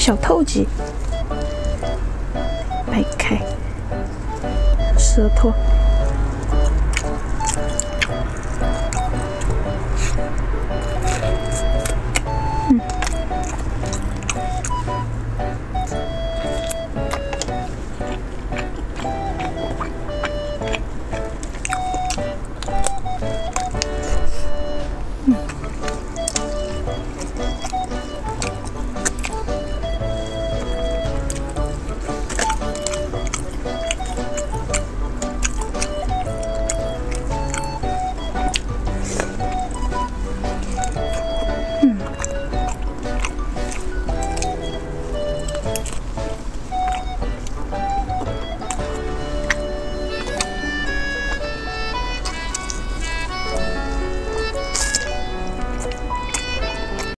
小透肌，掰开舌头。Hmm.